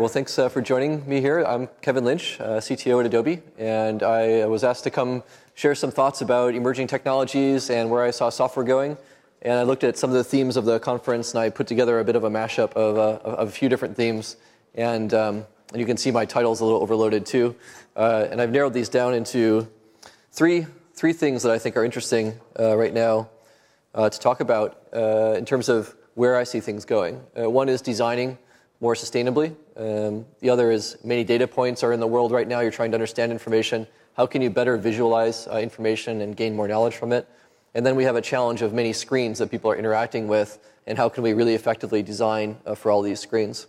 well, thanks uh, for joining me here. I'm Kevin Lynch, uh, CTO at Adobe, and I was asked to come share some thoughts about emerging technologies and where I saw software going. And I looked at some of the themes of the conference, and I put together a bit of a mashup of, uh, of a few different themes. And, um, and you can see my title's a little overloaded too. Uh, and I've narrowed these down into three, three things that I think are interesting uh, right now uh, to talk about in terms of where I see things going. one is designing more sustainably. Um, the other is many data points are in the world right now. You're trying to understand information. How can you better visualize uh, information and gain more knowledge from it? And then we have a challenge of many screens that people are interacting with, and how can we really effectively design uh, for all these screens?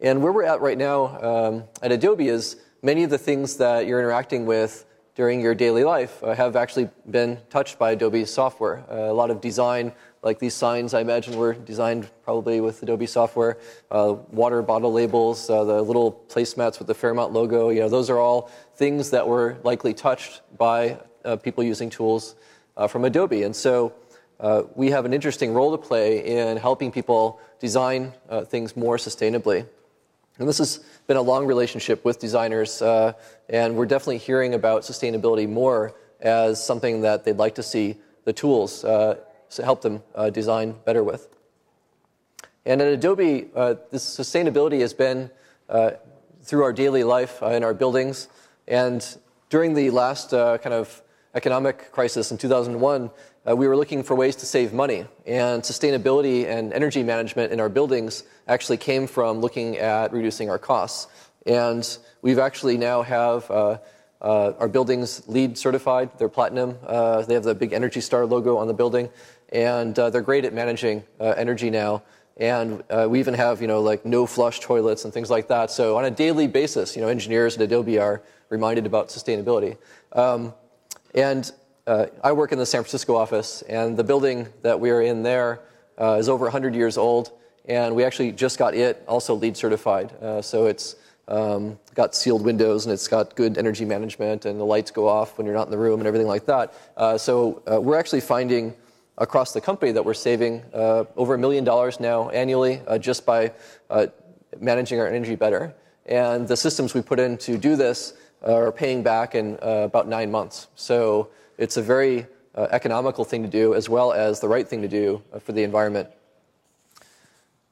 And where we're at right now um, at Adobe is many of the things that you're interacting with during your daily life uh, have actually been touched by Adobe software. Uh, a lot of design, like these signs, I imagine were designed probably with Adobe software. Uh, water bottle labels, uh, the little placemats with the Fairmont logo, you know, those are all things that were likely touched by uh, people using tools uh, from Adobe. And so uh, we have an interesting role to play in helping people design uh, things more sustainably. And this has been a long relationship with designers, and we're definitely hearing about sustainability more as something that they'd like to see the tools to help them uh, design better with. And at Adobe, uh, this sustainability has been uh, through our daily life uh, in our buildings. And during the last uh, kind of economic crisis in 2001, uh, we were looking for ways to save money. And sustainability and energy management in our buildings actually came from looking at reducing our costs. And we've actually now have uh, our buildings LEED certified. They're platinum. Uh, they have the big Energy Star logo on the building and uh, they're great at managing uh, energy now. And uh, we even have, you know, like no flush toilets and things like that. So on a daily basis, you know, engineers at Adobe are reminded about sustainability. Um, and uh, I work in the San Francisco office, and the building that we are in there uh, is over 100 years old, and we actually just got it also LEED certified. Uh, so it's um, got sealed windows and it's got good energy management, and the lights go off when you're not in the room and everything like that. so we're actually finding across the company that we're saving uh, over a million dollars now annually uh, just by uh, managing our energy better. And the systems we put in to do this are paying back in about nine months. So it's a very economical thing to do as well as the right thing to do for the environment.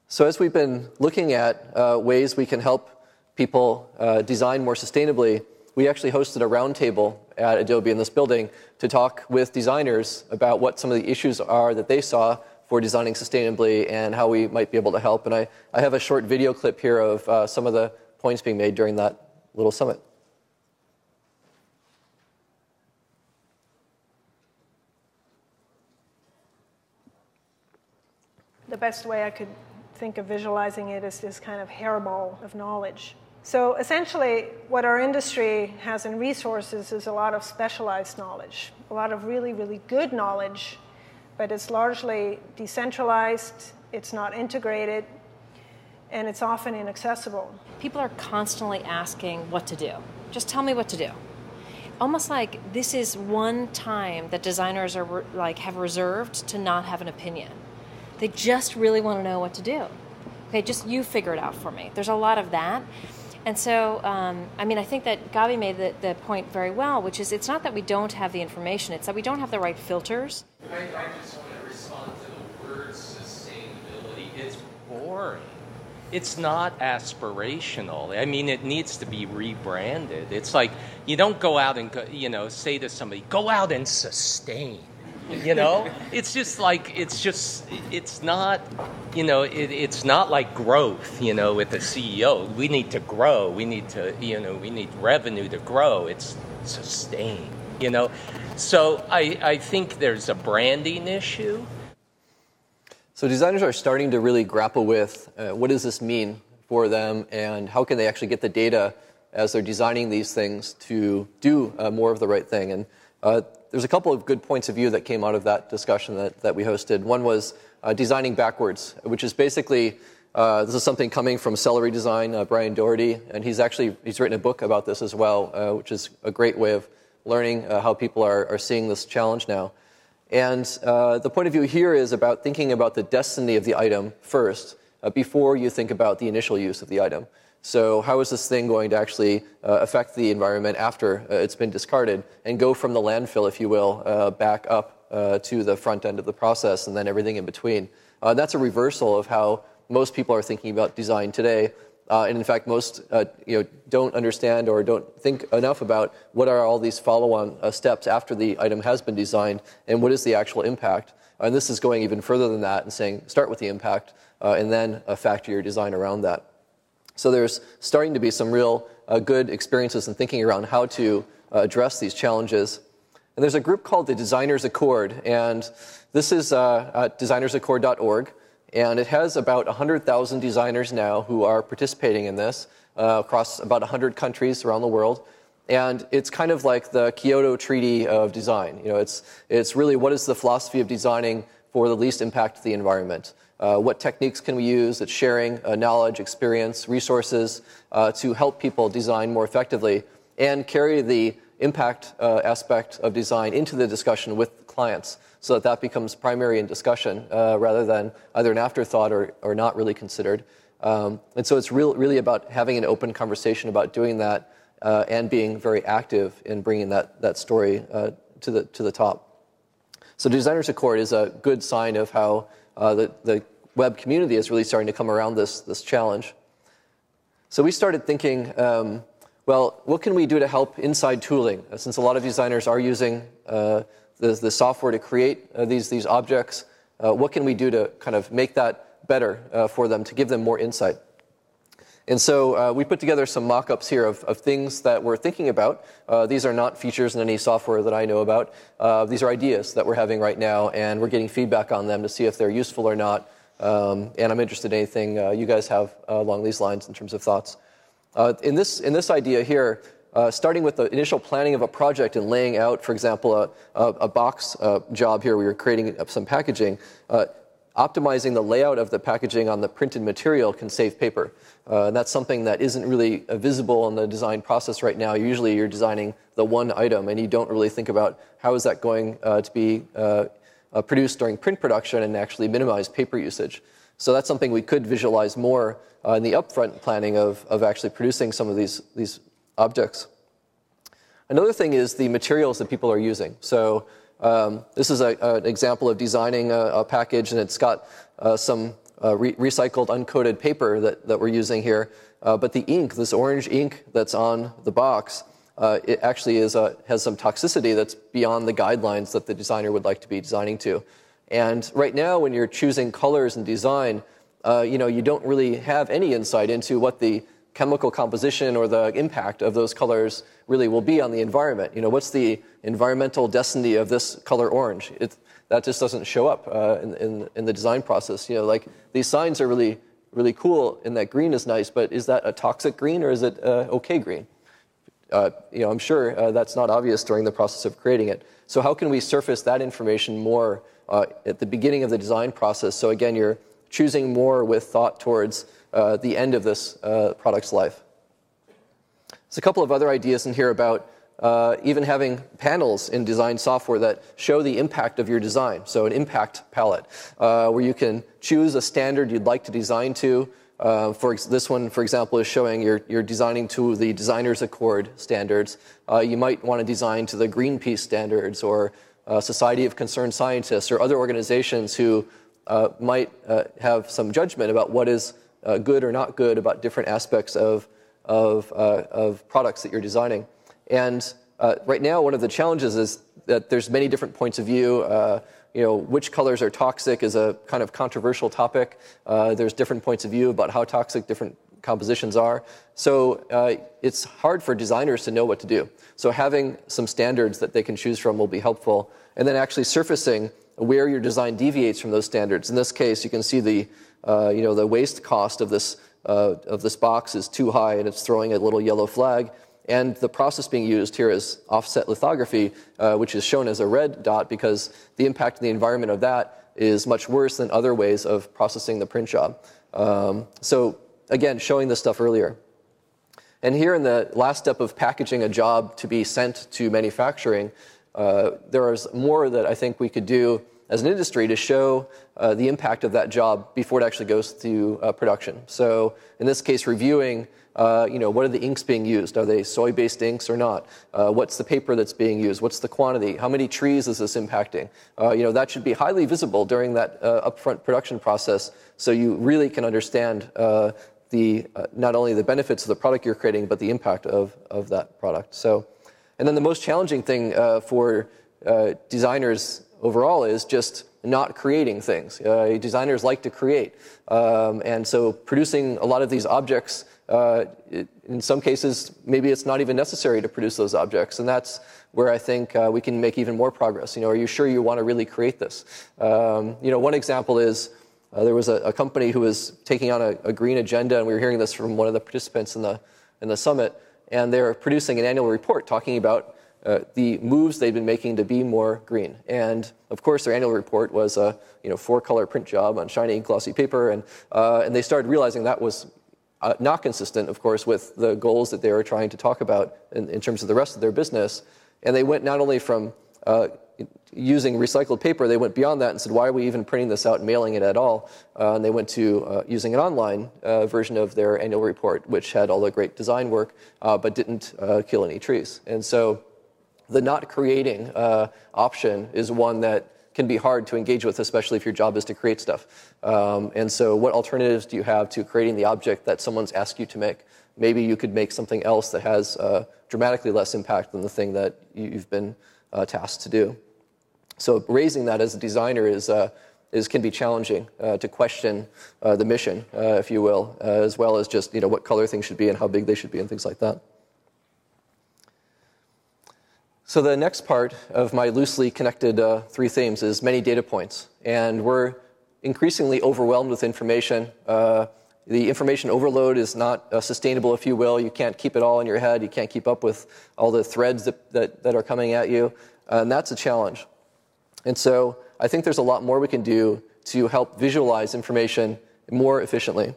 So as we've been looking at ways we can help people design more sustainably, we actually hosted a roundtable at Adobe in this building to talk with designers about what some of the issues are that they saw for designing sustainably and how we might be able to help. And I, I have a short video clip here of uh, some of the points being made during that little summit. The best way I could think of visualizing it is this kind of hairball of knowledge so essentially, what our industry has in resources is a lot of specialized knowledge, a lot of really, really good knowledge, but it's largely decentralized, it's not integrated, and it's often inaccessible. People are constantly asking what to do. Just tell me what to do. Almost like this is one time that designers are like have reserved to not have an opinion. They just really want to know what to do. Okay, just you figure it out for me. There's a lot of that. And so, um, I mean, I think that Gabi made the, the point very well, which is it's not that we don't have the information, it's that we don't have the right filters. I, I just want to respond to the word sustainability. It's boring. It's not aspirational. I mean, it needs to be rebranded. It's like you don't go out and, go, you know, say to somebody, go out and sustain you know? It's just like it's just it's not you know it, it's not like growth you know with the ceo we need to grow. We need to you know we need revenue to grow. It's sustain you know? So i i think there's a branding issue. So designers are starting to really grapple with uh, what does this mean for them and how can they actually get the data as they're designing these things to do uh, more of the right thing? And uh, there's a couple of good points of view that came out of that discussion that, that we hosted. One was uh, designing backwards, which is basically uh, this is something coming from Celery Design, uh, Brian Dougherty, and he's actually he's written a book about this as well, uh, which is a great way of learning uh, how people are, are seeing this challenge now. And uh, the point of view here is about thinking about the destiny of the item first, before you think about the initial use of the item. So, how is this thing going to actually uh, affect the environment after uh, it's been discarded and go from the landfill, if you will, uh, back up uh, to the front end of the process and then everything in between? Uh, that's a reversal of how most people are thinking about design today. Uh, and in fact, most you know, don't understand or don't think enough about what are all these follow-on steps after the item has been designed and what is the actual impact. And this is going even further than that and saying start with the impact and then factor your design around that. So there's starting to be some real uh, good experiences and thinking around how to uh, address these challenges. And there's a group called the Designers Accord, and this is uh, designersaccord.org, and it has about 100,000 designers now who are participating in this uh, across about 100 countries around the world. And it's kind of like the Kyoto Treaty of design. You know, it's, it's really what is the philosophy of designing for the least impact to the environment. Uh, what techniques can we use at sharing uh, knowledge, experience, resources uh, to help people design more effectively and carry the impact uh, aspect of design into the discussion with clients so that that becomes primary in discussion uh, rather than either an afterthought or, or not really considered. Um, and so it's real, really about having an open conversation about doing that uh, and being very active in bringing that, that story to, the, to the top. So Designers Accord is a good sign of how uh, the, the web community is really starting to come around this, this challenge. So we started thinking, um, well, what can we do to help inside tooling? Uh, since a lot of designers are using uh, the, the, software to create uh, these, these objects, uh, what can we do to kind of make that better uh, for them, to give them more insight? And so uh, we put together some mock ups here of, of, things that we're thinking about. Uh, these are not features in any software that I know about. Uh, these are ideas that we're having right now, and we're getting feedback on them to see if they're useful or not. Um, and I'm interested in anything uh, you guys have uh, along these lines in terms of thoughts. Uh, in, this, in this idea here, starting with the initial planning of a project and laying out, for example, a, a, a box job here, we were creating some packaging optimizing the layout of the packaging on the printed material can save paper. Uh, and that's something that isn't really uh, visible in the design process right now. Usually you're designing the one item and you don't really think about how is that going uh, to be uh, uh, produced during print production and actually minimize paper usage. So that's something we could visualize more uh, in the upfront planning of, of actually producing some of these, these objects. Another thing is the materials that people are using. So um, this is a, an example of designing a, a, package, and it's got uh, some uh, re- recycled uncoated paper that, that we're using here. Uh, but the ink, this orange ink that's on the box, uh, it actually is has some toxicity that's beyond the guidelines that the designer would like to be designing to. And right now, when you're choosing colors and design, uh, you know you don't really have any insight into what the chemical composition or the impact of those colors really will be on the environment. You know, what's the environmental destiny of this color orange? It, that just doesn't show up uh, in, in, in, the design process. You know, like these signs are really, really cool and that green is nice, but is that a toxic green or is it uh, okay green? Uh, you know, I'm sure uh, that's not obvious during the process of creating it. So how can we surface that information more uh, at the beginning of the design process? So again, you're choosing more with thought towards the end of this uh, product's life. There's a couple of other ideas in here about uh, even having panels in design software that show the impact of your design. So, an impact palette uh, where you can choose a standard you'd like to design to. Uh, for this one, for example, is showing you're, you're designing to the Designers Accord standards. Uh, you might want to design to the Greenpeace standards or Society of Concerned Scientists or other organizations who might have some judgment about what is uh, good or not good about different aspects of, of, uh, of products that you're designing. And uh, right now, one of the challenges is that there's many different points of view. Uh, you know, which colors are toxic is a kind of controversial topic. Uh, there's different points of view about how toxic different compositions are. So uh, it's hard for designers to know what to do. So having some standards that they can choose from will be helpful. And then actually surfacing where your design deviates from those standards. In this case, you can see the uh, you know, the waste cost of this, uh, of this box is too high and it's throwing a little yellow flag. And the process being used here is offset lithography, uh, which is shown as a red dot because the impact on the environment of that is much worse than other ways of processing the print job. Um, so again, showing this stuff earlier. And here in the last step of packaging a job to be sent to manufacturing, uh, there is more that I think we could do as an industry to show uh, the impact of that job before it actually goes to uh, production. So in this case, reviewing uh, you know, what are the inks being used? Are they soy-based inks or not? Uh, what's the paper that's being used? What's the quantity? How many trees is this impacting? Uh, you know, that should be highly visible during that uh, upfront production process, so you really can understand the not only the benefits of the product you're creating, but the impact of of that product. So, and then the most challenging thing for designers overall is just not creating things. Uh, designers like to create. Um, and so producing a lot of these objects, uh, in some cases, maybe it's not even necessary to produce those objects. And that's where I think uh, we can make even more progress. You know, are you sure you want to really create this? Um, you know, one example is uh, there was a, a, company who was taking on a, a green agenda, and we were hearing this from one of the participants in the, in the summit, and they're producing an annual report talking about uh, the moves they've been making to be more green. And of course, their annual report was a you know four color print job on shiny glossy paper, and uh, and they started realizing that was. Uh, not consistent, of course, with the goals that they were trying to talk about in, in terms of the rest of their business. And they went not only from uh, using recycled paper, they went beyond that and said, why are we even printing this out and mailing it at all? Uh, and they went to using an online version of their annual report, which had all the great design work, but didn't kill any trees. And so the not creating uh, option is one that can be hard to engage with, especially if your job is to create stuff. Um, and so, what alternatives do you have to creating the object that someone's asked you to make? Maybe you could make something else that has uh, dramatically less impact than the thing that you've been uh, tasked to do. So, raising that as a designer is, uh, is can be challenging uh, to question uh, the mission, if you will, as well as just you know what color things should be and how big they should be and things like that. So the next part of my loosely connected uh, three themes is many data points. And we're increasingly overwhelmed with information. Uh, the information overload is not uh, sustainable, if you will. You can't keep it all in your head. You can't keep up with all the threads that, that, that are coming at you. and that's a challenge. And so I think there's a lot more we can do to help visualize information more efficiently.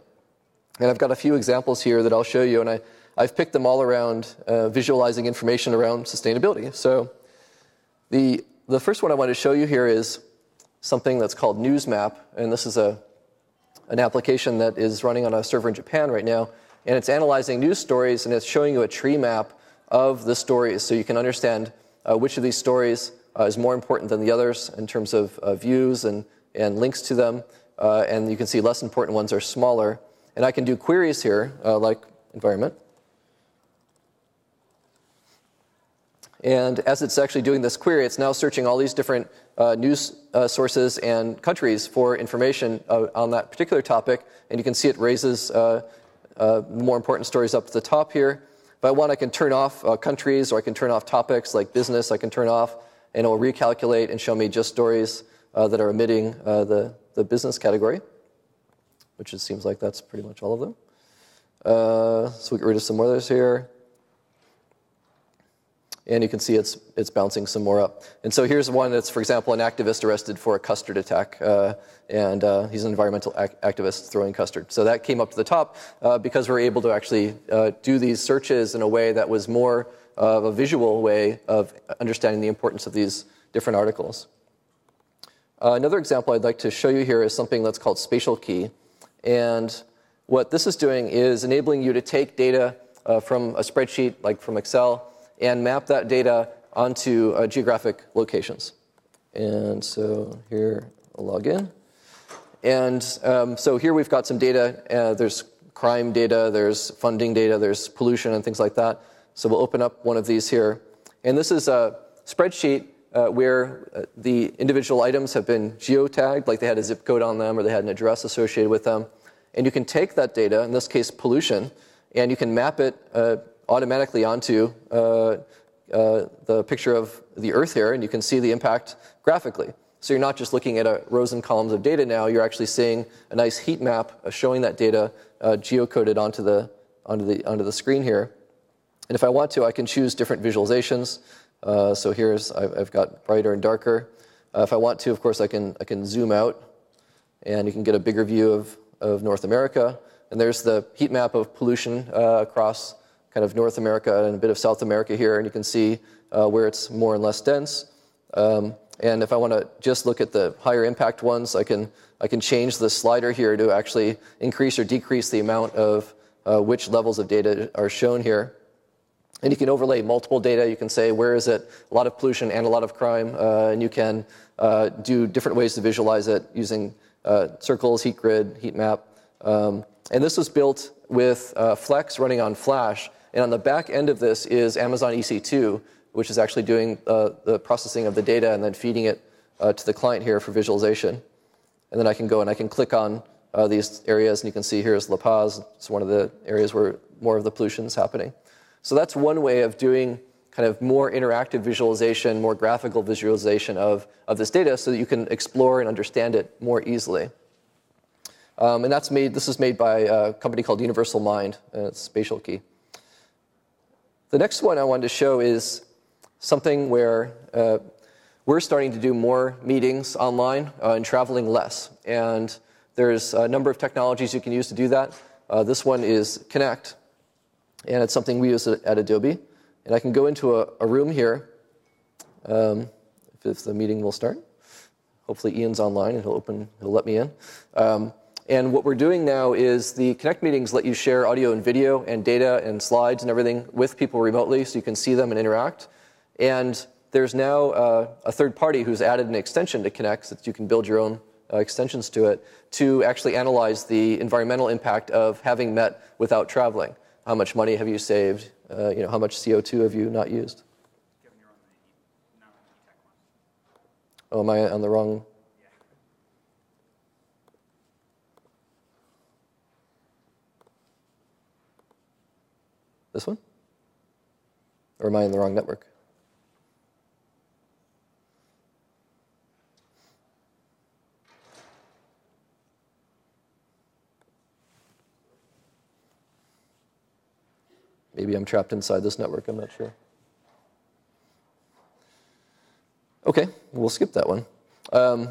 And I've got a few examples here that I'll show you. And I, I've picked them all around uh, visualizing information around sustainability. So the, the first one I want to show you here is something that's called NewsMap, and this is a, an application that is running on a server in Japan right now, and it's analyzing news stories and it's showing you a tree map of the stories so you can understand uh, which of these stories uh, is more important than the others in terms of uh, views and, and links to them, uh, and you can see less important ones are smaller. And I can do queries here, uh, like environment, And as it's actually doing this query, it's now searching all these different uh, news uh, sources and countries for information uh, on that particular topic. And you can see it raises uh, uh, more important stories up at the top here. If I want, I can turn off uh, countries or I can turn off topics like business, I can turn off, and it will recalculate and show me just stories that are omitting the, the business category, which it seems like that's pretty much all of them. so we get rid of some others here and you can see it's, it's bouncing some more up. And so here's one that's, for example, an activist arrested for a custard attack, uh, and uh, he's an environmental ac- activist throwing custard. So that came up to the top uh, because we were able to actually uh, do these searches in a way that was more of a visual way of understanding the importance of these different articles. Uh, another example I'd like to show you here is something that's called Spatial Key. And what this is doing is enabling you to take data uh, from a spreadsheet, like from Excel, and map that data onto uh, geographic locations. And so here I'll log in. And um, so here we've got some data. Uh, there's crime data, there's funding data, there's pollution and things like that. So we'll open up one of these here. And this is a spreadsheet uh, where uh, the individual items have been geotagged, like they had a zip code on them or they had an address associated with them. And you can take that data, in this case pollution, and you can map it uh, automatically onto uh, uh, the picture of the Earth here, and you can see the impact graphically. So you're not just looking at rows and columns of data now, you're actually seeing a nice heat map showing that data uh, geocoded onto the, onto, the, onto the screen here. And if I want to, I can choose different visualizations. Uh, so here's, I've, I've, got brighter and darker. Uh, if I want to, of course, I can, I can zoom out and you can get a bigger view of, of North America. And there's the heat map of pollution uh, across kind of North America and a bit of South America here, and you can see uh, where it's more and less dense. Um, and if I want to just look at the higher impact ones, I can, I can change the slider here to actually increase or decrease the amount of uh, which levels of data are shown here. And you can overlay multiple data. You can say, where is it? A lot of pollution and a lot of crime. Uh, and you can uh, do different ways to visualize it using uh, circles, heat grid, heat map. Um, and this was built with uh, Flex running on Flash. And on the back end of this is Amazon EC2, which is actually doing uh, the processing of the data and then feeding it uh, to the client here for visualization. And then I can go and I can click on uh, these areas, and you can see here's La Paz. It's one of the areas where more of the pollution is happening. So that's one way of doing kind of more interactive visualization, more graphical visualization of, of this data so that you can explore and understand it more easily. Um, and that's made, this is made by a company called Universal Mind, and it's Spatial Key. The next one I wanted to show is something where uh, we're starting to do more meetings online uh, and traveling less. And there's a number of technologies you can use to do that. Uh, this one is Connect, and it's something we use at, Adobe. And I can go into a, a room here, um, if, if, the meeting will start. Hopefully, Ian's online and he'll open, he'll let me in. Um, and what we're doing now is the Connect meetings let you share audio and video and data and slides and everything with people remotely so you can see them and interact. And there's now uh, a third party who's added an extension to Connect so that you can build your own uh, extensions to it to actually analyze the environmental impact of having met without traveling. How much money have you saved? Uh, you know, how much CO2 have you not used? Oh, am I on the wrong? This one? Or am I in the wrong network? Maybe I'm trapped inside this network, I'm not sure. Okay, we'll skip that one. Um,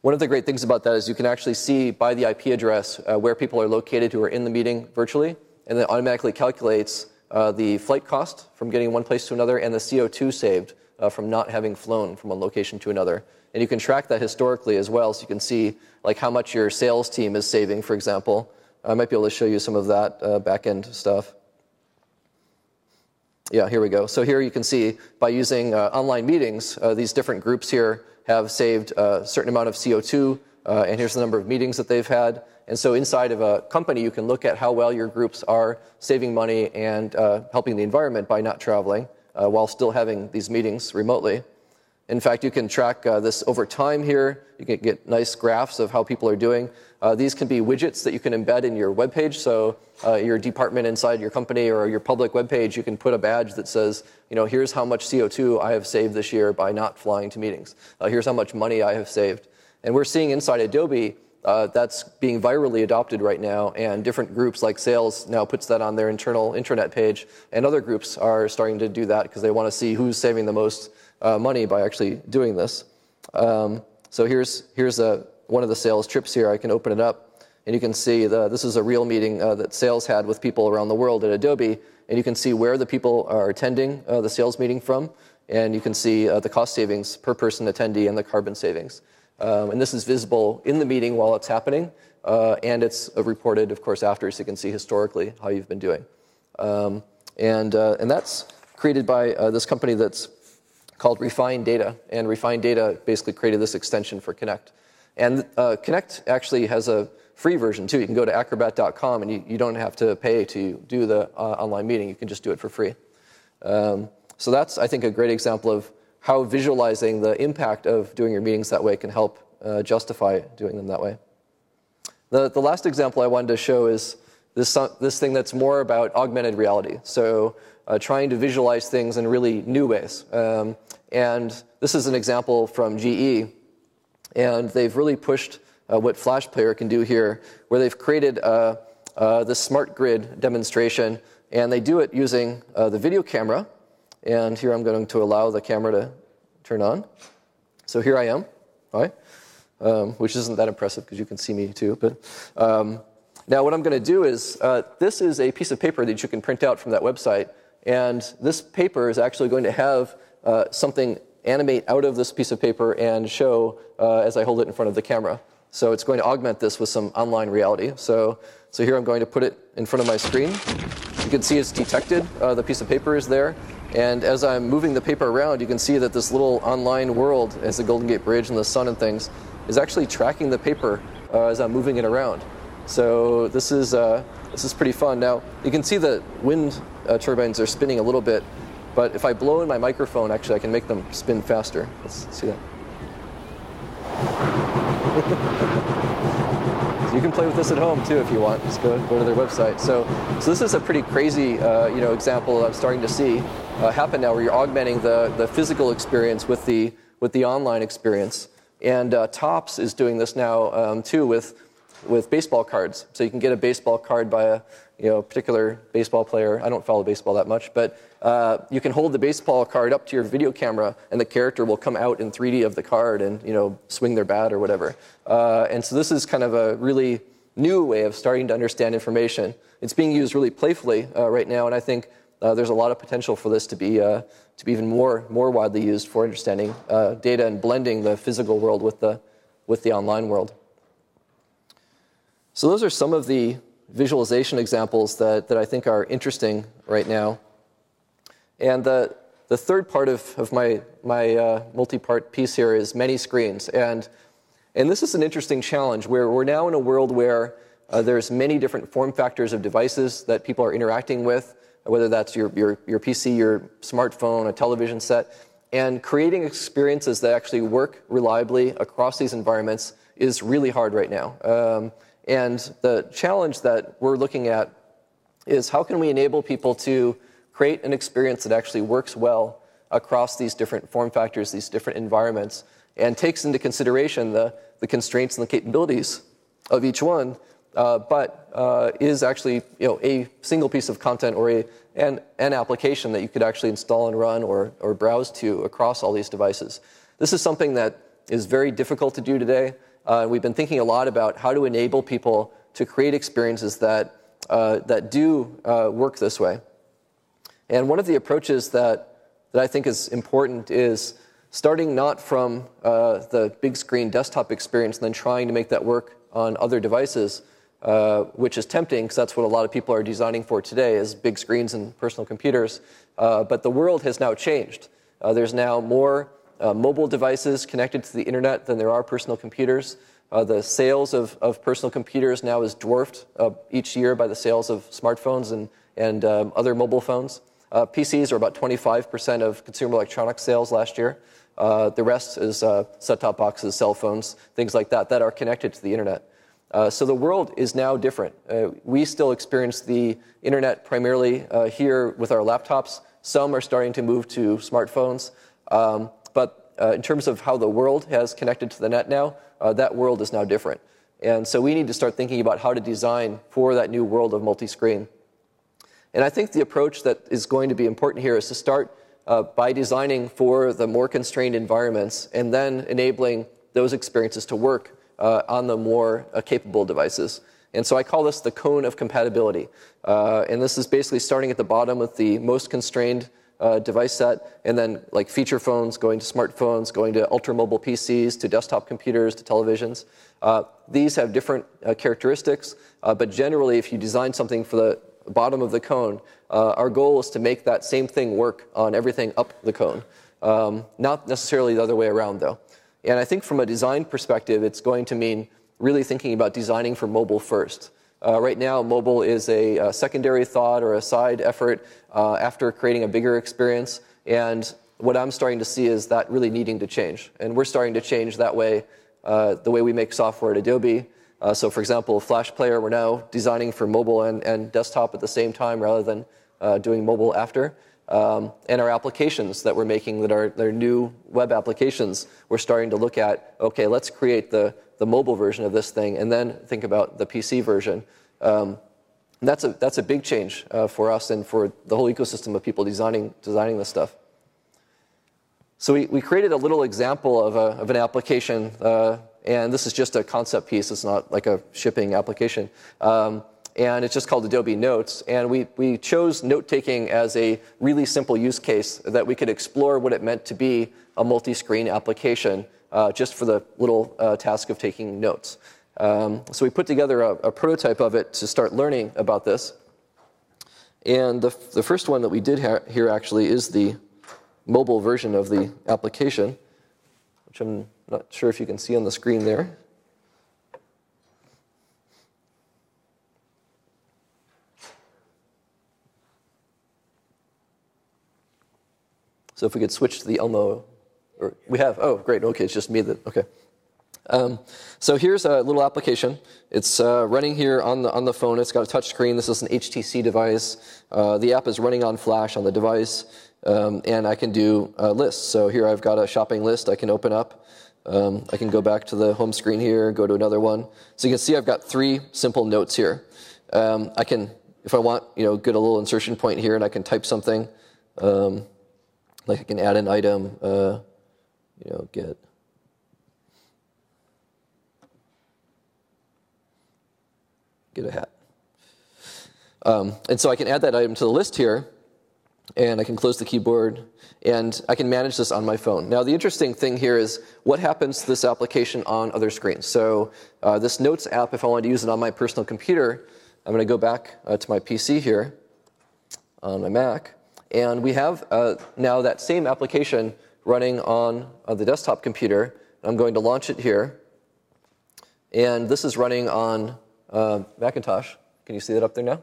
one of the great things about that is you can actually see by the IP address uh, where people are located who are in the meeting virtually, and then automatically calculates uh, the flight cost from getting one place to another and the CO2 saved uh, from not having flown from one location to another. And you can track that historically as well, so you can see like how much your sales team is saving, for example. I might be able to show you some of that uh, back end stuff. Yeah, here we go. So here you can see by using uh, online meetings, uh, these different groups here have saved a certain amount of CO2, uh, and here's the number of meetings that they've had. And so inside of a company, you can look at how well your groups are saving money and uh, helping the environment by not traveling uh, while still having these meetings remotely. In fact, you can track uh, this over time here. You can get nice graphs of how people are doing. Uh, these can be widgets that you can embed in your web page. So, uh, your department inside your company or your public web page, you can put a badge that says, you know, here's how much CO2 I have saved this year by not flying to meetings. Here's how much money I have saved. And we're seeing inside Adobe uh, that's being virally adopted right now, and different groups like sales now puts that on their internal intranet page, and other groups are starting to do that because they want to see who's saving the most uh, money by actually doing this. Um, so here's, here's a, one of the sales trips here. I can open it up, and you can see the, this is a real meeting uh, that sales had with people around the world at Adobe, and you can see where the people are attending uh, the sales meeting from, and you can see uh, the cost savings per person attendee and the carbon savings. Um, and this is visible in the meeting while it's happening, uh, and it's reported, of course, after, so you can see historically how you've been doing. Um, and, uh, and that's created by this company that's called Refine Data, and Refine Data basically created this extension for Connect. And uh, Connect actually has a free version too. You can go to acrobat.com and you, you don't have to pay to do the uh, online meeting. You can just do it for free. Um, so that's, I think, a great example of how visualizing the impact of doing your meetings that way can help uh, justify doing them that way. The, the last example I wanted to show is this, this thing that's more about augmented reality. So uh, trying to visualize things in really new ways. Um, and this is an example from GE. And they've really pushed uh, what Flash Player can do here, where they've created uh, uh the smart grid demonstration. And they do it using uh, the video camera. And here I'm going to allow the camera to turn on. So here I am, right? Um, which isn't that impressive because you can see me too. But um, now what I'm going to do is uh, this is a piece of paper that you can print out from that website. And this paper is actually going to have uh, something animate out of this piece of paper and show uh, as I hold it in front of the camera. So it's going to augment this with some online reality. So, so here I'm going to put it in front of my screen. You can see it's detected. Uh, the piece of paper is there. And as I'm moving the paper around, you can see that this little online world, as the Golden Gate Bridge and the sun and things, is actually tracking the paper uh, as I'm moving it around. So this is, uh, this is pretty fun. Now, you can see the wind uh, turbines are spinning a little bit, but if I blow in my microphone, actually, I can make them spin faster. Let's see that. you can play with this at home too if you want. Just go, go to their website. So, so this is a pretty crazy uh, you know, example I'm starting to see uh, happen now where you're augmenting the, the physical experience with the, with the online experience. And uh, Topps is doing this now um, too with, with baseball cards. So you can get a baseball card by a you know, particular baseball player. I don't follow baseball that much, but uh, you can hold the baseball card up to your video camera, and the character will come out in 3D of the card and you know swing their bat or whatever. Uh, and so this is kind of a really new way of starting to understand information. It's being used really playfully uh, right now, and I think uh, there's a lot of potential for this to be uh, to be even more more widely used for understanding data and blending the physical world with the with the online world. So those are some of the visualization examples that, that I think are interesting right now. And the, the third part of, of my, my uh, multi part piece here is many screens. And, and this is an interesting challenge where we're now in a world where uh, there's many different form factors of devices that people are interacting with, whether that's your, your, your PC, your smartphone, a television set. And creating experiences that actually work reliably across these environments is really hard right now. Um, and the challenge that we're looking at is how can we enable people to create an experience that actually works well across these different form factors, these different environments, and takes into consideration the, the constraints and the capabilities of each one, uh, but uh, is actually you know, a single piece of content or a, an, an application that you could actually install and run or, or browse to across all these devices. This is something that is very difficult to do today. Uh, we've been thinking a lot about how to enable people to create experiences that, uh, that do uh, work this way. And one of the approaches that, that I think is important is starting not from uh, the big screen desktop experience and then trying to make that work on other devices, uh, which is tempting because that's what a lot of people are designing for today is big screens and personal computers. Uh, but the world has now changed. there's now more uh, mobile devices connected to the internet than there are personal computers. Uh, the sales of, of personal computers now is dwarfed uh, each year by the sales of smartphones and, and um, other mobile phones. Uh, PCs are about 25% of consumer electronics sales last year. Uh, the rest is uh, set top boxes, cell phones, things like that, that are connected to the internet. so the world is now different. we still experience the internet primarily here with our laptops. Some are starting to move to smartphones. Um, but uh, in terms of how the world has connected to the net now, uh, that world is now different. And so we need to start thinking about how to design for that new world of multi screen. And I think the approach that is going to be important here is to start uh, by designing for the more constrained environments and then enabling those experiences to work uh, on the more uh, capable devices. And so I call this the cone of compatibility. Uh, and this is basically starting at the bottom with the most constrained uh, device set, and then like feature phones going to smartphones, going to ultra mobile PCs, to desktop computers, to televisions. Uh, these have different characteristics, but generally, if you design something for the bottom of the cone, uh, our goal is to make that same thing work on everything up the cone. Um, not necessarily the other way around, though. And I think from a design perspective, it's going to mean really thinking about designing for mobile first. Uh, right now, mobile is a, a, secondary thought or a side effort uh, after creating a bigger experience. And what I'm starting to see is that really needing to change. And we're starting to change that way, uh, the way we make software at Adobe. Uh, so, for example, Flash Player, we're now designing for mobile and, and desktop at the same time rather than uh, doing mobile after. Um, and our applications that we're making that are, that are new web applications, we're starting to look at okay, let's create the, the mobile version of this thing and then think about the PC version. Um, that's, a, that's a big change uh, for us and for the whole ecosystem of people designing, designing this stuff. So we, we created a little example of, a, of an application, uh, and this is just a concept piece. It's not like a shipping application. Um, and it's just called Adobe Notes. And we, we chose note taking as a really simple use case that we could explore what it meant to be a multi screen application uh, just for the little uh, task of taking notes. Um, so we put together a, a, prototype of it to start learning about this. And the, the first one that we did ha- here actually is the mobile version of the application, which I'm not sure if you can see on the screen there. So if we could switch to the Elmo, or we have, oh, great, okay, it's just me that, okay. Um, so here's a little application. It's uh, running here on the, on the phone. It's got a touch screen. This is an HTC device. Uh, the app is running on Flash on the device, um, and I can do uh, lists. So here I've got a shopping list I can open up. Um, I can go back to the home screen here, and go to another one. So you can see I've got three simple notes here. Um, I can, if I want, you know, get a little insertion point here, and I can type something. Um, like I can add an item, uh, you know, get get a hat. Um, and so I can add that item to the list here, and I can close the keyboard, and I can manage this on my phone. Now, the interesting thing here is what happens to this application on other screens. So uh, this Notes app, if I wanted to use it on my personal computer, I'm going to go back uh, to my PC here on my Mac, and we have uh, now that same application running on uh, the desktop computer. I'm going to launch it here. And this is running on uh, Macintosh. Can you see that up there now?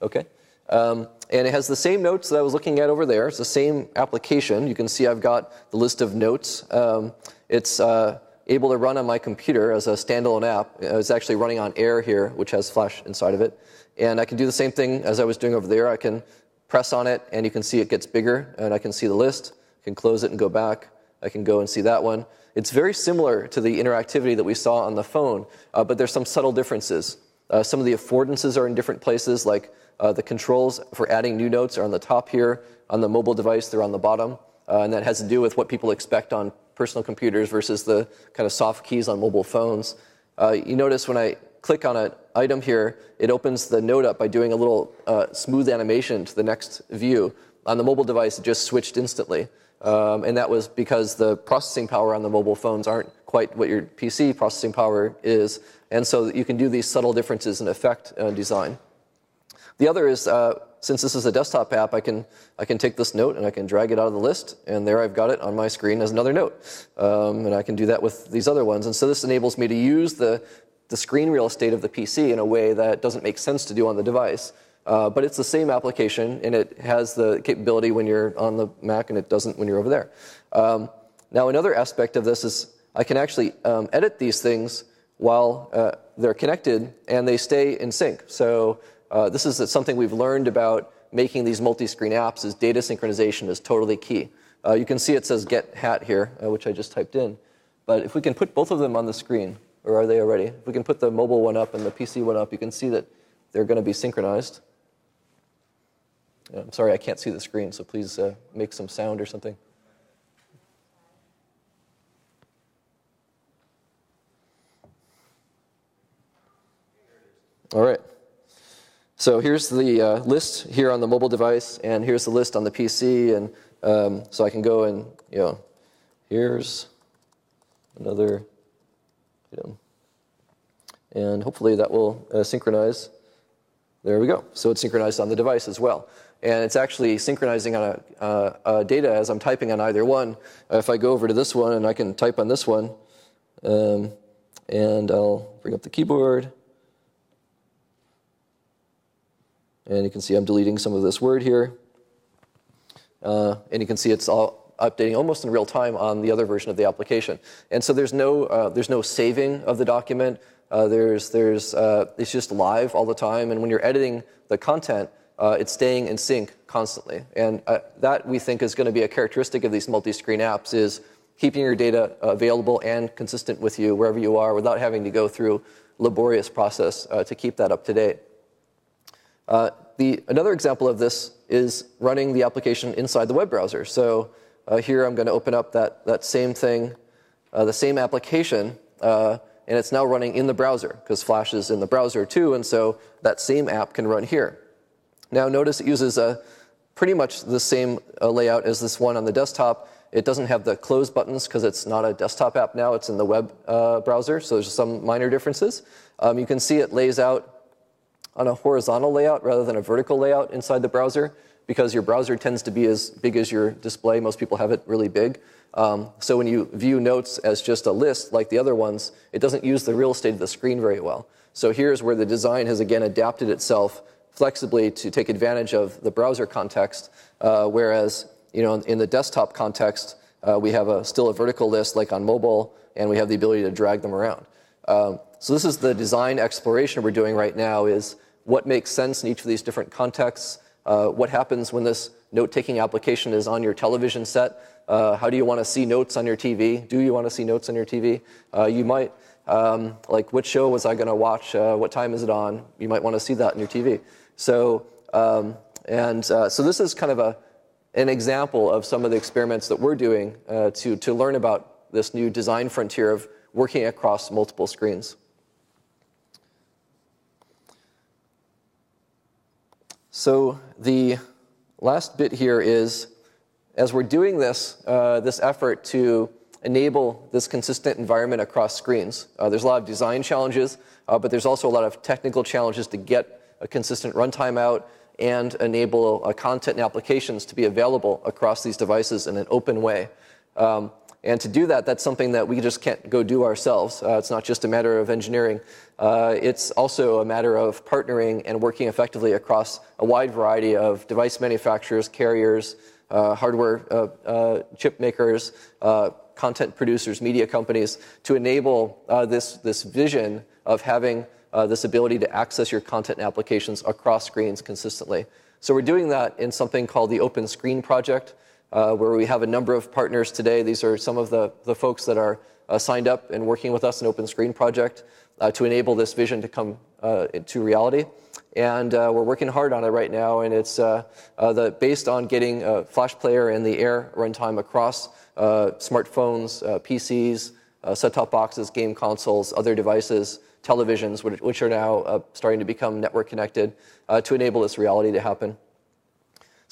Okay. Um, and it has the same notes that I was looking at over there. It's the same application. You can see I've got the list of notes. Um, it's uh, able to run on my computer as a standalone app. It's actually running on Air here, which has Flash inside of it. And I can do the same thing as I was doing over there. I can press on it, and you can see it gets bigger, and I can see the list. I can close it and go back. I can go and see that one. It's very similar to the interactivity that we saw on the phone, uh, but there's some subtle differences. Uh, some of the affordances are in different places, like uh, the controls for adding new notes are on the top here. On the mobile device, they're on the bottom. Uh, and that has to do with what people expect on personal computers versus the kind of soft keys on mobile phones. Uh, you notice when I click on an item here, it opens the note up by doing a little uh, smooth animation to the next view. On the mobile device, it just switched instantly. Um, and that was because the processing power on the mobile phones aren't quite what your PC processing power is. And so you can do these subtle differences in effect uh, design. The other is, uh, since this is a desktop app, I can, I can take this note and I can drag it out of the list, and there I've got it on my screen as another note. Um, and I can do that with these other ones. And so this enables me to use the, the screen real estate of the PC in a way that doesn't make sense to do on the device. Uh, but it's the same application, and it has the capability when you're on the Mac, and it doesn't when you're over there. Um, now, another aspect of this is I can actually um, edit these things while uh, they're connected, and they stay in sync. So uh, this is something we've learned about making these multi-screen apps. Is data synchronization is totally key. Uh, you can see it says get hat here, uh, which I just typed in. But if we can put both of them on the screen, or are they already? If we can put the mobile one up and the PC one up, you can see that they're going to be synchronized. I'm sorry, I can't see the screen, so please uh, make some sound or something. All right. So here's the uh, list here on the mobile device, and here's the list on the PC, and um, so I can go and you know, here's another item. And hopefully that will uh, synchronize. There we go. So it's synchronized on the device as well. And it's actually synchronizing on a, uh, a data as I'm typing on either one. If I go over to this one and I can type on this one, um, and I'll bring up the keyboard. And you can see I'm deleting some of this word here. Uh, and you can see it's all updating almost in real time on the other version of the application. And so there's no, uh, there's no saving of the document. Uh, there's, there's, uh, it's just live all the time. And when you're editing the content, uh, it's staying in sync constantly. And uh, that we think is going to be a characteristic of these multi-screen apps is keeping your data available and consistent with you wherever you are without having to go through laborious process to keep that up to date. The, another example of this is running the application inside the web browser. So uh, here I'm going to open up that, that same thing, uh, the same application, uh, and it's now running in the browser because Flash is in the browser too, and so that same app can run here. Now notice it uses a pretty much the same uh, layout as this one on the desktop. It doesn't have the close buttons because it's not a desktop app now, it's in the web uh, browser, so there's some minor differences. Um, you can see it lays out on a horizontal layout rather than a vertical layout inside the browser because your browser tends to be as big as your display. Most people have it really big. Um, so when you view notes as just a list like the other ones, it doesn't use the real estate of the screen very well. So here's where the design has again adapted itself flexibly to take advantage of the browser context, uh, whereas you know in the desktop context uh, we have a, still a vertical list like on mobile, and we have the ability to drag them around. Um, so this is the design exploration we're doing right now: is what makes sense in each of these different contexts. Uh, what happens when this note-taking application is on your television set? Uh, how do you want to see notes on your TV? Do you want to see notes on your TV? Uh, you might, um, like, which show was I going to watch? Uh, what time is it on? You might want to see that on your TV. So, um, and uh, so this is kind of a, an example of some of the experiments that we're doing uh, to, to learn about this new design frontier of working across multiple screens. So the last bit here is, as we're doing this, uh, this effort to enable this consistent environment across screens, uh, there's a lot of design challenges, uh, but there's also a lot of technical challenges to get a consistent runtime out and enable uh, content and applications to be available across these devices in an open way. Um, and to do that, that's something that we just can't go do ourselves. Uh, it's not just a matter of engineering. Uh, it's also a matter of partnering and working effectively across a wide variety of device manufacturers, carriers, uh, hardware uh, uh, chip makers, uh, content producers, media companies, to enable this, this vision of having this ability to access your content and applications across screens consistently. So we're doing that in something called the Open Screen Project where we have a number of partners today. These are some of the, the folks that are uh, signed up and working with us in Open Screen Project uh, to enable this vision to come uh, to reality. And uh, we're working hard on it right now, and it's uh, the, based on getting Flash Player and the Air runtime across smartphones, PCs, set-top boxes, game consoles, other devices, televisions, which are now starting to become network connected, to enable this reality to happen.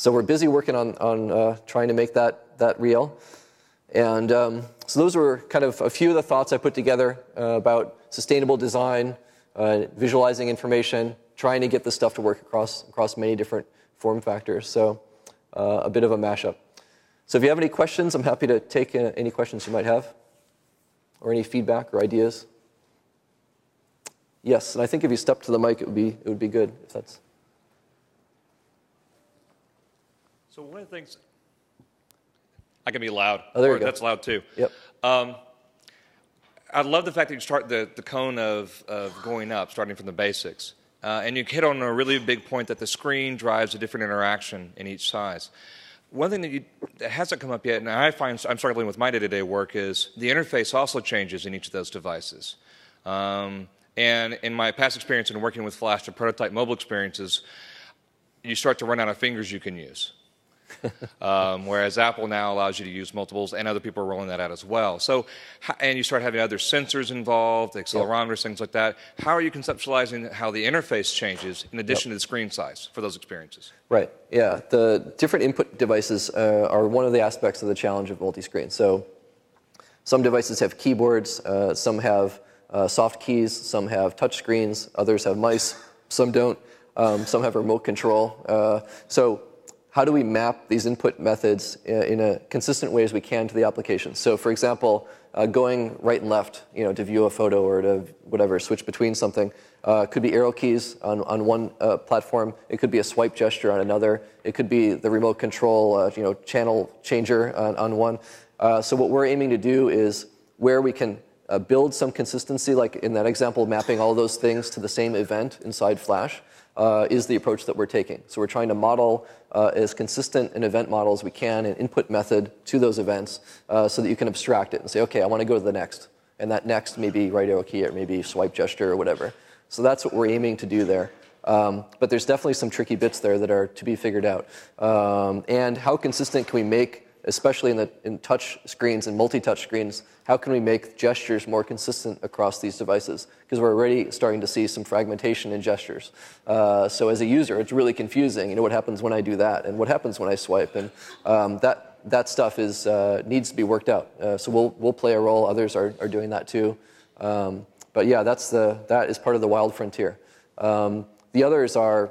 So we're busy working on, on uh, trying to make that, that real. And um, so those were kind of a few of the thoughts I put together uh, about sustainable design, uh, visualizing information, trying to get this stuff to work across, across many different form factors. So uh, a bit of a mashup. So if you have any questions, I'm happy to take uh, any questions you might have or any feedback or ideas. Yes, and I think if you step to the mic, it would be, it would be good if that's. So one of the things I can be loud. Oh, there you go. That's loud too. Yep. Um, I love the fact that you start the, the cone of, of going up, starting from the basics. Uh, and you hit on a really big point that the screen drives a different interaction in each size. One thing that, you, that hasn't come up yet, and I find I'm struggling with my day to day work, is the interface also changes in each of those devices. Um, and in my past experience in working with Flash to prototype mobile experiences, you start to run out of fingers you can use. um, whereas Apple now allows you to use multiples, and other people are rolling that out as well. So, and you start having other sensors involved, accelerometers, yep. things like that. How are you conceptualizing how the interface changes in addition yep. to the screen size for those experiences? Right. Yeah. The different input devices uh, are one of the aspects of the challenge of multi-screen. So, some devices have keyboards, uh, some have uh, soft keys, some have touch screens, others have mice, some don't. Um, some have remote control. Uh, so how do we map these input methods in a consistent way as we can to the application? So, for example, uh, going right and left, you know, to view a photo or to whatever, switch between something. Uh, could be arrow keys on, on one uh, platform. It could be a swipe gesture on another. It could be the remote control, uh, you know, channel changer on, on one. Uh, so what we're aiming to do is where we can uh, build some consistency, like in that example, mapping all those things to the same event inside Flash uh, is the approach that we're taking. So we're trying to model uh, as consistent an event model as we can, an input method to those events, uh, so that you can abstract it and say, okay, I want to go to the next. And that next may be right arrow key or maybe swipe gesture or whatever. So that's what we're aiming to do there. Um, but there's definitely some tricky bits there that are to be figured out. Um, and how consistent can we make especially in the in touch screens and multi-touch screens, how can we make gestures more consistent across these devices? Because we're already starting to see some fragmentation in gestures. Uh, so as a user, it's really confusing. You know what happens when I do that, and what happens when I swipe, and um, that that stuff is uh, needs to be worked out. Uh, so we'll we'll play a role. Others are, are doing that too. Um, but yeah, that's the that is part of the wild frontier. Um, the others are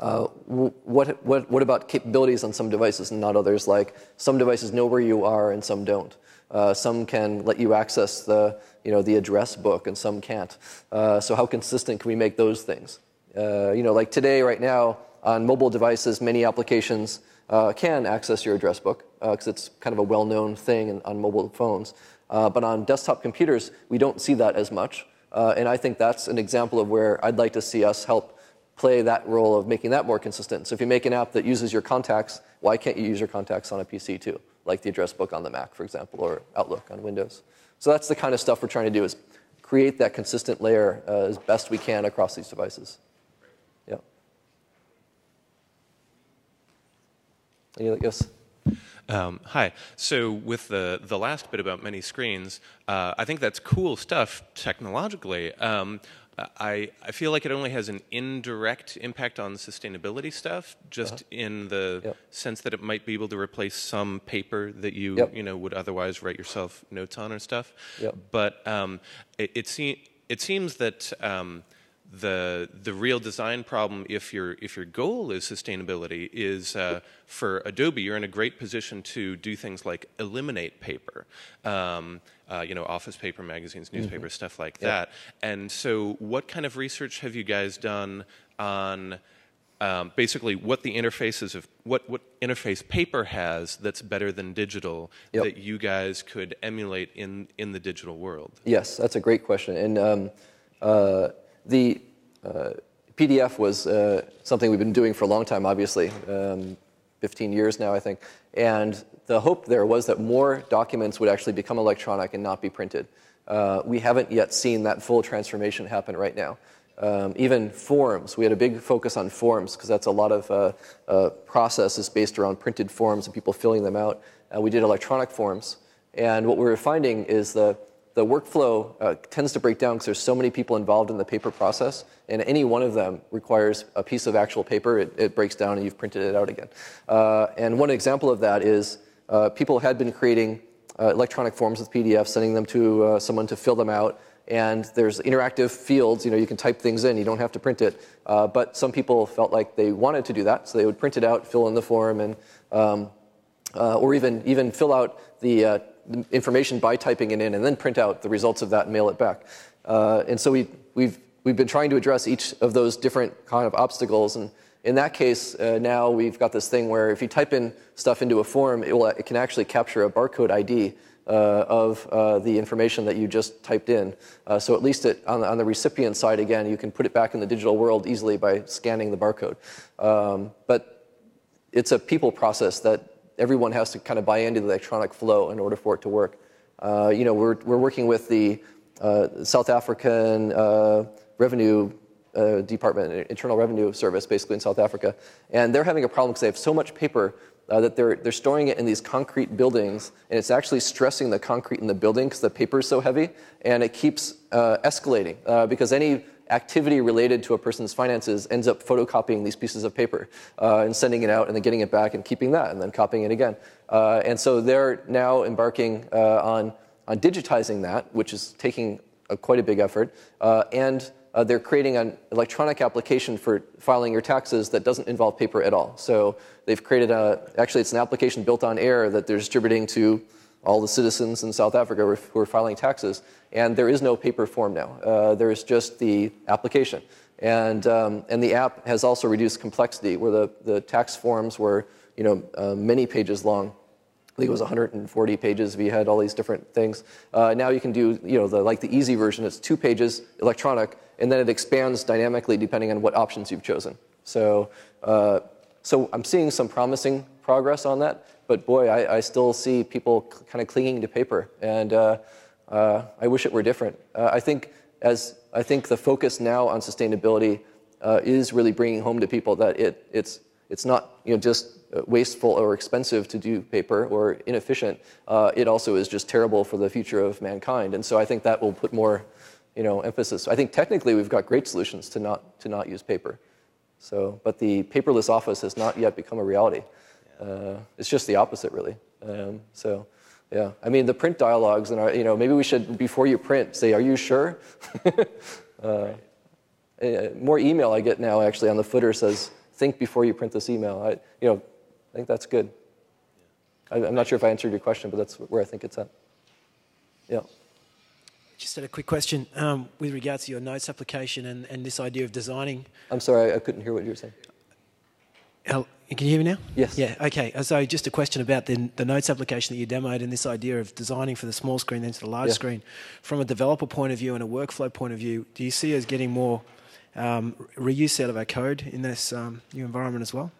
uh, what, what, what about capabilities on some devices and not others? Like some devices know where you are and some don't. Uh, some can let you access the, you know, the address book and some can't. Uh, so how consistent can we make those things? Uh, you know, like today, right now, on mobile devices, many applications uh, can access your address book because it's kind of a well-known thing in, on mobile phones. but on desktop computers, we don't see that as much. and I think that's an example of where I'd like to see us help play that role of making that more consistent. So if you make an app that uses your contacts, why can't you use your contacts on a PC too? Like the address book on the Mac, for example, or Outlook on Windows. So that's the kind of stuff we're trying to do is create that consistent layer uh, as best we can across these devices. Yeah. Any, Yes. Um, hi. So with the the last bit about many screens, uh, I think that's cool stuff technologically. Um, I, I feel like it only has an indirect impact on sustainability stuff, just uh-huh. in the yep. sense that it might be able to replace some paper that you yep. you know would otherwise write yourself notes on or stuff. Yep. But um, it, it, se- it seems that um, the the real design problem, if your if your goal is sustainability, is uh, for Adobe. You're in a great position to do things like eliminate paper. Um, uh, you know, office paper, magazines, mm-hmm. newspapers, mm-hmm. stuff like yep. that. And so, what kind of research have you guys done on um, basically what the interfaces of what what interface paper has that's better than digital yep. that you guys could emulate in in the digital world? Yes, that's a great question, and um, uh, the uh, PDF was uh, something we've been doing for a long time, obviously, um, 15 years now, I think. And the hope there was that more documents would actually become electronic and not be printed. Uh, we haven't yet seen that full transformation happen right now. Um, even forms, we had a big focus on forms because that's a lot of uh, uh, processes based around printed forms and people filling them out. Uh, we did electronic forms. And what we were finding is the, the workflow uh, tends to break down because there's so many people involved in the paper process, and any one of them requires a piece of actual paper. It, it breaks down and you've printed it out again. Uh, and one example of that is uh, people had been creating uh, electronic forms with PDF, sending them to uh, someone to fill them out. And there's interactive fields, you know, you can type things in, you don't have to print it. Uh, but some people felt like they wanted to do that, so they would print it out, fill in the form, and, um, or even, even fill out the, information by typing it in and then print out the results of that and mail it back. and so we, we've, we've been trying to address each of those different kind of obstacles. And in that case, uh, now we've got this thing where if you type in stuff into a form, it, will, it can actually capture a barcode ID uh, of uh, the information that you just typed in. Uh, so at least it, on, on, the recipient side, again, you can put it back in the digital world easily by scanning the barcode. Um, but it's a people process that everyone has to kind of buy into the electronic flow in order for it to work. Uh, you know, we're, we're working with the uh, South African revenue uh, department, Internal Revenue Service, basically in South Africa, and they're having a problem because they have so much paper uh, that they're they're storing it in these concrete buildings, and it's actually stressing the concrete in the building because the paper is so heavy, and it keeps uh, escalating uh, because any activity related to a person's finances ends up photocopying these pieces of paper uh, and sending it out and then getting it back and keeping that and then copying it again. Uh, and so they're now embarking on on digitizing that, which is taking a, quite a big effort, and uh, they're creating an electronic application for filing your taxes that doesn't involve paper at all. So they've created a, actually, it's an application built on air that they're distributing to all the citizens in South Africa who are filing taxes. And there is no paper form now. Uh, there's just the application. And, um, and the app has also reduced complexity, where the, the tax forms were you know, uh, many pages long. I think it was 140 pages. We had all these different things. Uh, now you can do, you know, the, like the easy version. It's two pages, electronic, and then it expands dynamically depending on what options you've chosen. So, uh, so I'm seeing some promising progress on that. But boy, I, I still see people kind of clinging to paper, and uh, uh, I wish it were different. Uh, I think as I think the focus now on sustainability uh, is really bringing home to people that it, it's it's not you know just uh, wasteful or expensive to do paper or inefficient, uh, it also is just terrible for the future of mankind. And so I think that will put more you know, emphasis. I think technically we've got great solutions to not, to not use paper. So, but the paperless office has not yet become a reality. Uh, it's just the opposite, really. Um, so, yeah. I mean, the print dialogues, and you know, maybe we should, before you print, say, "Are you sure?" uh, uh, more email I get now actually on the footer says, "Think before you print this email." I, you know, I think that's good. I, am not sure if I answered your question, but that's where I think it's at. Yeah. Just had a quick question um, with regards to your notes application and, and this idea of designing. I'm sorry, I couldn't hear what you were saying. can you hear me now? Yes. Yeah, okay. Uh, so just a question about the, the notes application that you demoed and this idea of designing for the small screen then to the large yeah. screen. From a developer point of view and a workflow point of view, do you see us getting more um, reuse out of our code in this um, new environment as well?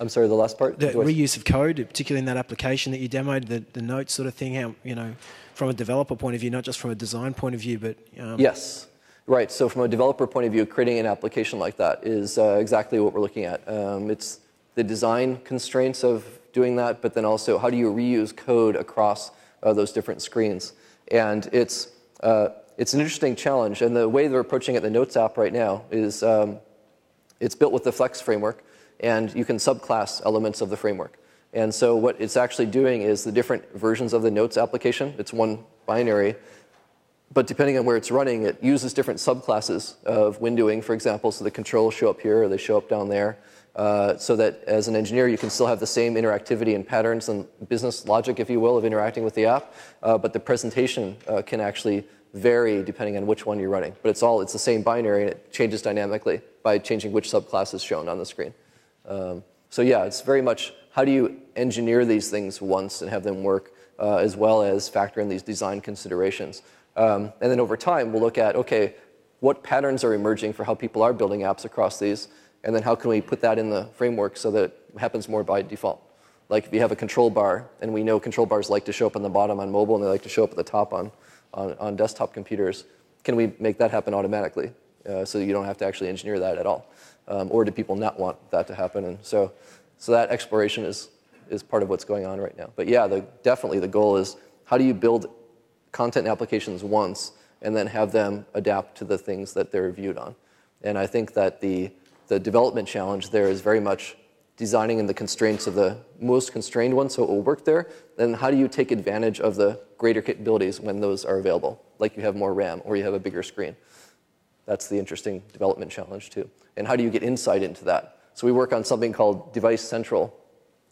I'm sorry, the last part? The reuse of code, particularly in that application that you demoed, the, the notes sort of thing, how, you know, from a developer point of view, not just from a design point of view, but. Um... Yes, right. So, from a developer point of view, creating an application like that is uh, exactly what we're looking at. Um, it's the design constraints of doing that, but then also how do you reuse code across uh, those different screens? And it's, uh, it's an interesting challenge. And the way they're approaching it, the Notes app right now, is um, it's built with the Flex framework and you can subclass elements of the framework. And so what it's actually doing is the different versions of the notes application, it's one binary, but depending on where it's running, it uses different subclasses of windowing, for example, so the controls show up here or they show up down there. Uh, so that as an engineer, you can still have the same interactivity and patterns and business logic, if you will, of interacting with the app, uh, but the presentation uh, can actually vary depending on which one you're running. But it's all it's the same binary, and it changes dynamically by changing which subclass is shown on the screen. Um, so yeah, it's very much how do you engineer these things once and have them work, uh, as well as factor in these design considerations. Um, and then over time, we'll look at okay, what patterns are emerging for how people are building apps across these, and then how can we put that in the framework so that it happens more by default. Like if you have a control bar, and we know control bars like to show up on the bottom on mobile, and they like to show up at the top on, on, on desktop computers, can we make that happen automatically uh, so you don't have to actually engineer that at all? Um, or do people not want that to happen? And so, so that exploration is, is part of what's going on right now. But yeah, the, definitely the goal is how do you build content applications once and then have them adapt to the things that they're viewed on? And I think that the, the development challenge there is very much designing in the constraints of the most constrained one so it will work there. Then how do you take advantage of the greater capabilities when those are available? Like you have more RAM or you have a bigger screen. That's the interesting development challenge too and how do you get insight into that? So we work on something called Device Central,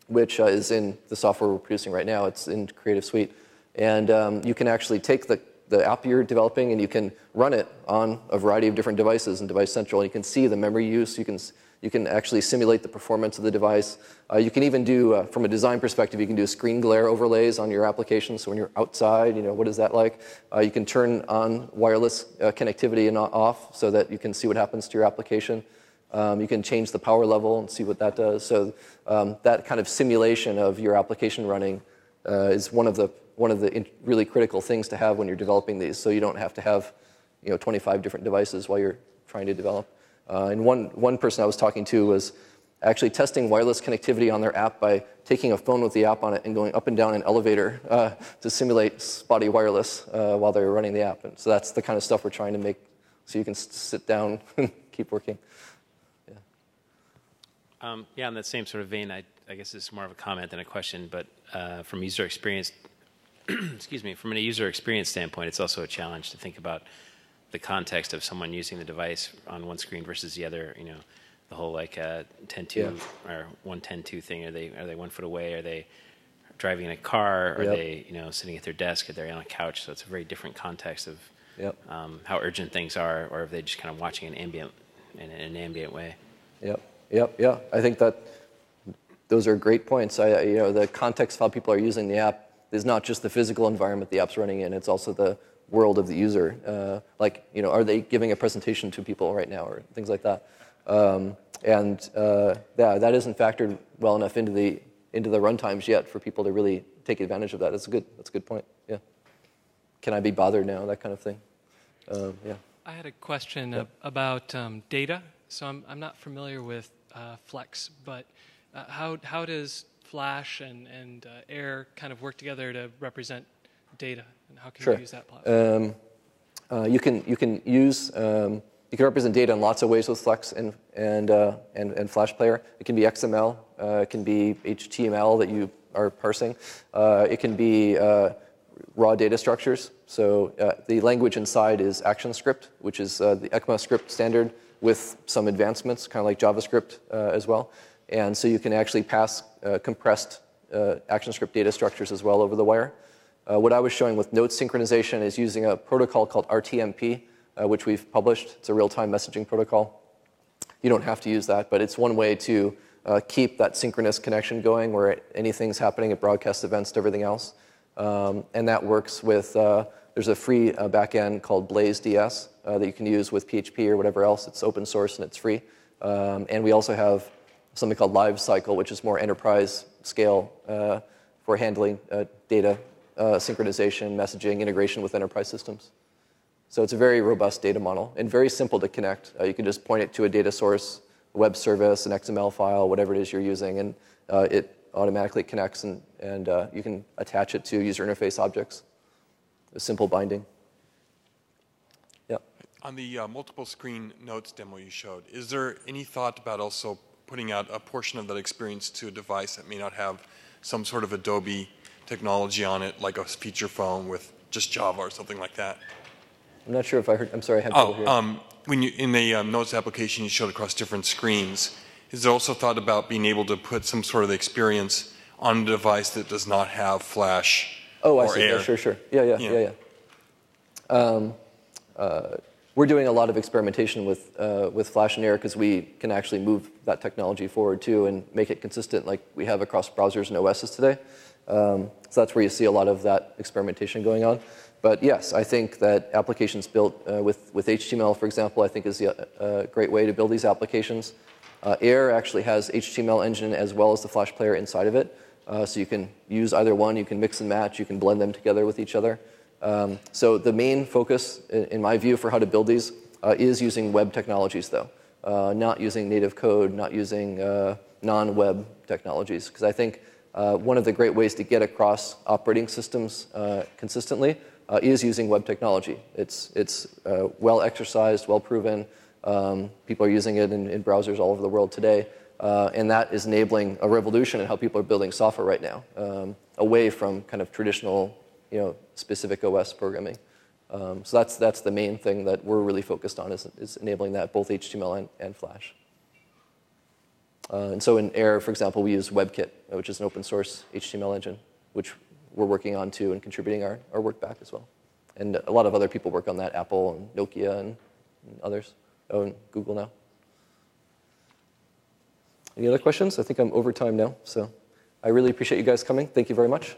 which uh, is in the software we're producing right now. It's in Creative Suite. And um, you can actually take the, the app you're developing and you can run it on a variety of different devices in Device Central. And you can see the memory use. You can you can actually simulate the performance of the device. Uh, you can even do, uh, from a design perspective, you can do screen glare overlays on your application. So when you're outside, you know, what is that like? Uh, you can turn on wireless uh, connectivity and off so that you can see what happens to your application. Um, you can change the power level and see what that does. So um, that kind of simulation of your application running uh, is one of the one of the really critical things to have when you're developing these. So you don't have to have, you know, 25 different devices while you're trying to develop. Uh, and one, one person I was talking to was actually testing wireless connectivity on their app by taking a phone with the app on it and going up and down an elevator uh, to simulate spotty wireless uh, while they're running the app. And so that's the kind of stuff we're trying to make so you can sit down and keep working. Yeah. Um, yeah, in that same sort of vein, I, I guess it's more of a comment than a question, but uh, from user experience, excuse me, from a user experience standpoint, it's also a challenge to think about the context of someone using the device on one screen versus the other. You know, the whole like uh, 10 yeah. or 110 thing. Are they are they one foot away? Are they driving in a car? Are yep. they you know sitting at their desk? Are they on a couch? So it's a very different context of yep. um, how urgent things are, or if they just kind of watching an ambient in, in an ambient way. Yep. Yep. Yeah. I think that those are great points. I, you know, the context of how people are using the app is not just the physical environment the app's running in; it's also the world of the user. Uh, like, you know, are they giving a presentation to people right now or things like that? Um, and uh, yeah, that isn't factored well enough into the into the runtimes yet for people to really take advantage of that. That's a good. That's a good point. Yeah. Can I be bothered now? That kind of thing. Um, yeah. I had a question yeah. about um, data. So I'm I'm not familiar with uh, Flex, but Uh, how, how does Flash and, and uh, Air kind of work together to represent data? And how can sure. you use that platform? Um, uh, you, can, you can use, um, you can represent data in lots of ways with Flex and, and, uh, and, and Flash Player. It can be XML, uh, it can be HTML that you are parsing, uh, it can be raw data structures. So the language inside is ActionScript, which is the ECMAScript standard with some advancements, kind of like JavaScript as well. And so you can actually pass uh, compressed uh, ActionScript data structures as well over the wire. Uh, what I was showing with node synchronization is using a protocol called RTMP, uh, which we've published. It's a real-time messaging protocol. You don't have to use that, but it's one way to uh, keep that synchronous connection going where anything's happening, it broadcasts events to everything else. Um, and that works with, uh, there's a free backend called BlazeDS that you can use with PHP or whatever else. It's open source and it's free. Um, and we also have something called LiveCycle, which is more enterprise scale uh, for handling uh, data uh, synchronization, messaging, integration with enterprise systems. So it's a very robust data model and very simple to connect. Uh, you can just point it to a data source, a web service, an XML file, whatever it is you're using, and uh, it automatically connects and, and uh, you can attach it to user interface objects. A simple binding. Yeah. On the multiple screen notes demo you showed, is there any thought about also putting out a portion of that experience to a device that may not have some sort of Adobe technology on it, like a feature phone with just Java or something like that. I'm not sure if I heard. I'm sorry, I have oh, here. Um, when you in the um, Notes application, you showed across different screens. Is there also thought about being able to put some sort of experience on a device that does not have Flash? Oh, I see. Yeah, sure, sure. Yeah, yeah, yeah, yeah. yeah. Um, uh, we're doing a lot of experimentation with, uh, with Flash and Air because we can actually move that technology forward too and make it consistent like we have across browsers and OSs today. Um, so that's where you see a lot of that experimentation going on. But yes, I think that applications built uh, with, with HTML, for example, I think is a, a great way to build these applications. Uh, Air actually has HTML engine as well as the Flash player inside of it. Uh, so you can use either one, you can mix and match, you can blend them together with each other. Um, so the main focus, in, in, my view, for how to build these uh, is using web technologies, though, uh, not using native code, not using uh, non-web technologies, because I think uh, one of the great ways to get across operating systems uh, consistently uh, is using web technology. It's it's well exercised, well proven. Um, people are using it in, in, browsers all over the world today. and that is enabling a revolution in how people are building software right now, um, away from kind of traditional you know, specific OS programming. Um, so that's, that's the main thing that we're really focused on is, is enabling that, both HTML and, and Flash. Uh, and so in Air, for example, we use WebKit, which is an open source HTML engine, which we're working on too and contributing our, our work back as well. And a lot of other people work on that, Apple and Nokia and, and others. Oh, and Google now. Any other questions? I think I'm over time now. So I really appreciate you guys coming. Thank you very much.